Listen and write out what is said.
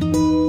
Música